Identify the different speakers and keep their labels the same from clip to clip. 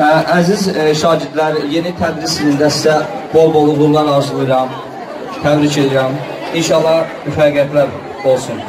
Speaker 1: Əziz e, şagirdlər, yeni tədris ilində sizə bol-bol uğurlar arzulayıram. Təbrik edirəm. İnşallah müvəffəqiyyətlər olsun.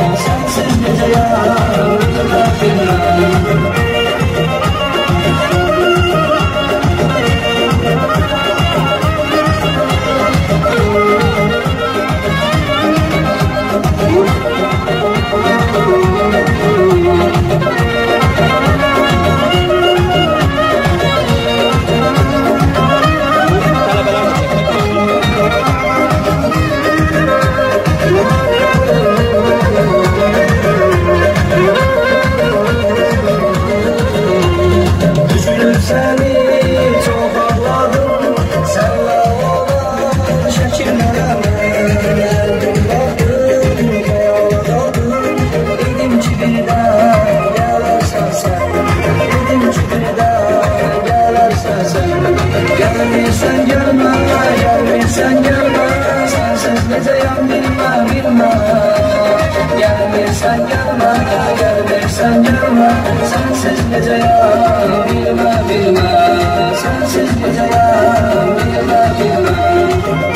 Speaker 1: Bilme Sensiz gideceğim Gelmişsen gelme, gelmişsen gelme Sensiz neceyim bilmem bilmem Gelmişsen gelme, gelmişsen gelme Sensiz neceyim bilme bilme Sensiz neceyim bilme bilme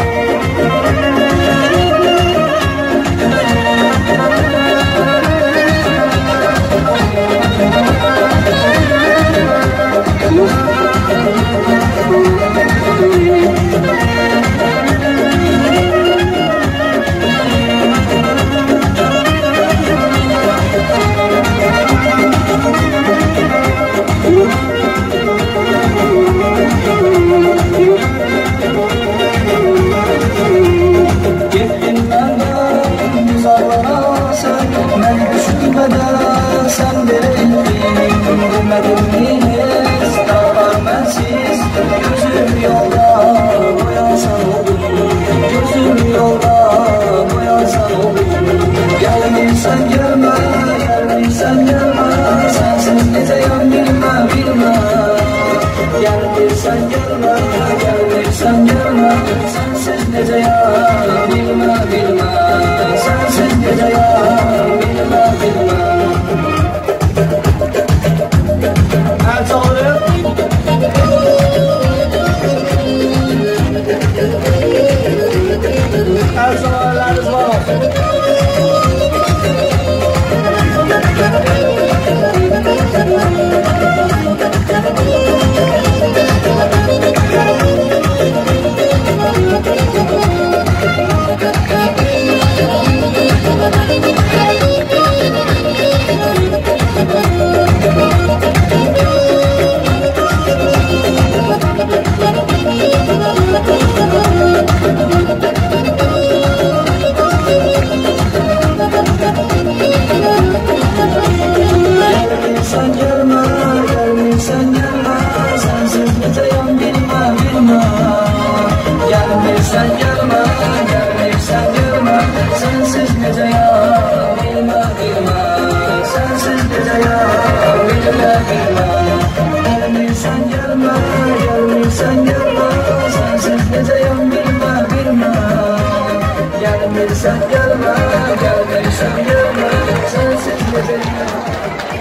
Speaker 1: sen gelme Sen gelme Sensiz gece yan bilme bilme. Gel bir sen gelme Gel bir sen gelme Sensiz gece yan bilme bilme. Sen yanıma gel sen yanıma Sensiz gece ya bilme bilme. Sensiz gece ya bilme bilme. Gelme sen yanıma gelme sen yanıma Sensiz gece ya bilme bilme. Gelme sen yanıma gelme sen yanıma Sensiz gece ya.